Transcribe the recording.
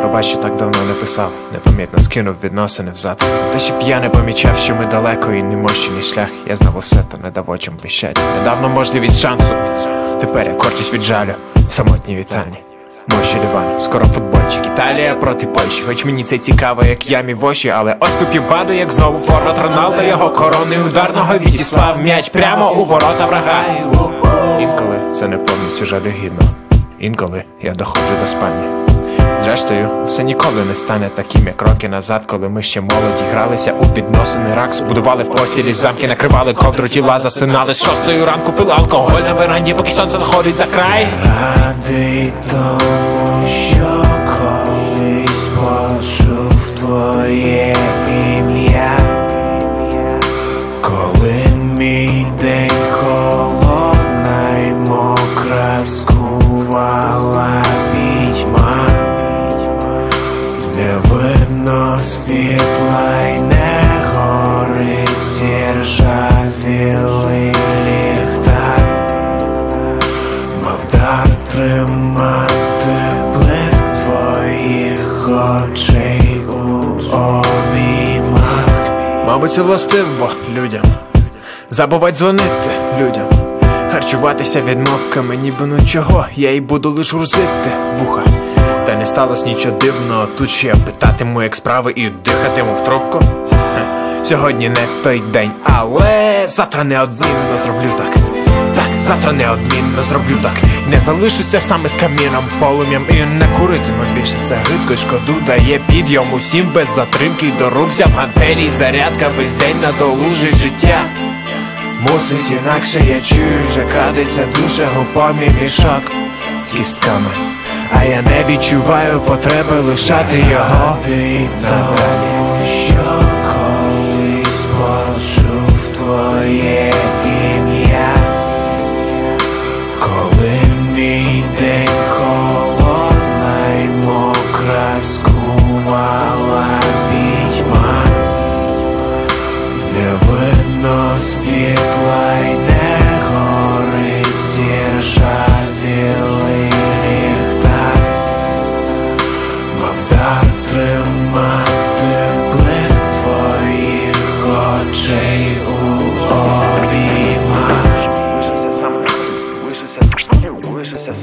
Пробач, що так давно не писав, непомітно скинув відносини взад. Та щоб я не помічав, що ми далеко і не мощений шлях. Я знав усе, та не дав очам блищать. Недавно можливість шансу. Тепер я корчусь від жалю в самотній вітальні. Мощі диван, скоро футбольчик. Італія проти Польщі. Хоч мені це цікаво, як ямі в очі, але ось купівбаду, як знову форвард Роналдо, його коронний ударного відіслав м'яч прямо у ворота врага. Інколи це не повністю жалюгідно. Інколи я доходжу до спальні. Зрештою, все ніколи не стане таким, як роки назад, коли ми ще молоді гралися у підносини рак, збудували в постілі замки, накривали ковдру тіла, засинали з шостої ранку, пили алкоголь на веранді, поки сонце заходить за край. Радий тому, що колись почув твоє ім'я, коли мій день холодна й мокра скувала світла й не горить зіржавілий ліхтар. Мав дар тримати блиск твоїх очей у обіймах. Мабуть, це властиво людям. Забувать дзвонити людям. Харчуватися відмовками, ніби ну чого, я й буду лиш грузити вуха. Не сталося нічого дивного, тут ще питатиму, як справи і дихатиму в трубку. Сьогодні не той день, але завтра неодмінно зроблю так. Так, завтра неодмінно зроблю так. Не залишуся саме з каміном, полум'ям і не куритиму більше. Це гидко й шкоду дає підйом усім без затримки до рук взяв гантелі, зарядка весь день надолужить життя. Мусить інакше я чую, вже кадиться дуже губами мішок з кістками. Я не відчуваю потреби лишати його. Тому, очей у обіймах. Лишуся сам, лишуся,